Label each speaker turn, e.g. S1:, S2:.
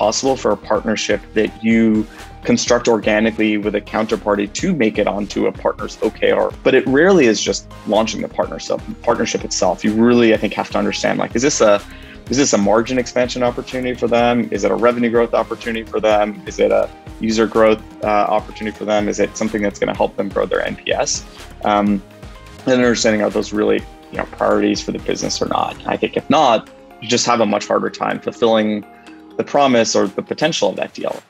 S1: possible for a partnership that you construct organically with a counterparty to make it onto a partner's OKR. But it rarely is just launching the partnership partnership itself. You really, I think, have to understand like, is this a is this a margin expansion opportunity for them? Is it a revenue growth opportunity for them? Is it a user growth uh, opportunity for them? Is it something that's going to help them grow their NPS? Um, and understanding are those really you know priorities for the business or not? I think if not, you just have a much harder time fulfilling the promise or the potential of that deal.